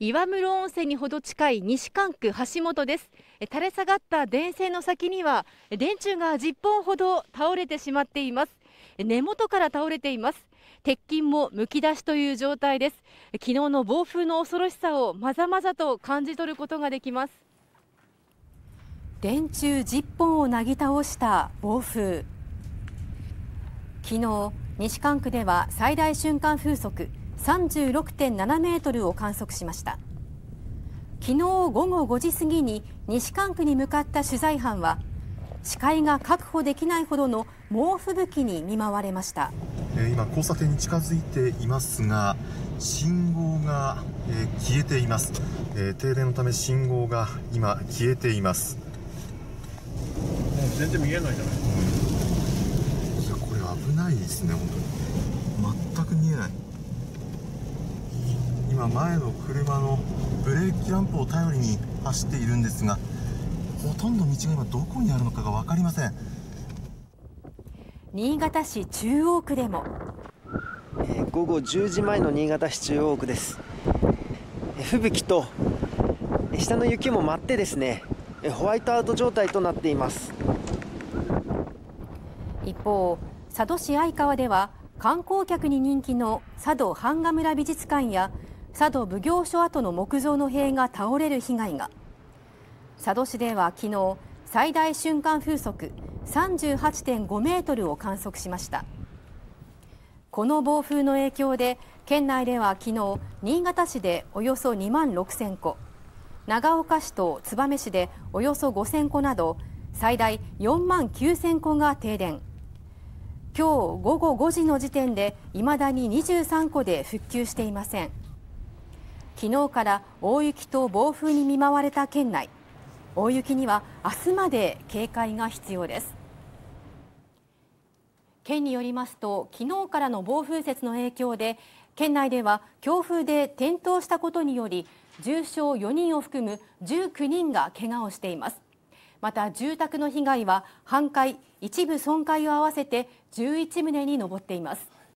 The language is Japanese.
岩室温泉にほど近い西関区橋本です。垂れ下がった電線の先には電柱が10本ほど倒れてしまっています。根元から倒れています。鉄筋もむき出しという状態です。昨日の暴風の恐ろしさをまざまざと感じ取ることができます。電柱10本をなぎ倒した暴風。昨日西関区では最大瞬間風速36.7メートルを観測しました。昨日午後5時過ぎに西関区に向かった取材班は視界が確保できないほどの猛吹雪に見舞われました、えー、今交差点に近づいていますが信号が、えー、消えています、えー、停電のため信号が今消えています。もう全然見えないじゃない、うん、いやこれ危ないですね本当に。全く見えない今前の車のブレーキランプを頼りに走っているんですがほとんど道が今どこにあるのかが分かりません。新潟市中央区でも、えー、午後10時前の新潟市中央区です、えー、吹雪と下の雪も舞ってですねホワイトアウト状態となっています。一方佐渡市相川では観光客に人気の佐渡版画村美術館や佐渡奉行所跡の木造の塀が倒れる被害が。佐渡市では昨日最大瞬間風速38.5メートルを観測しました。この暴風の影響で県内では昨日新潟市でおよそ2万6000戸長岡市と燕市でおよそ5000戸など最大4万9000戸が停電。今日午後5時の時点でいまだに23戸で復旧していません。昨日から大雪と暴風に見舞われた県内。大雪には明日まで警戒が必要です。県によりますと昨日からの暴風雪の影響で県内では強風で転倒したことにより重傷4人を含む19人が怪我をしています。また住宅の被害は半壊一部損壊を合わせて11棟に上っています。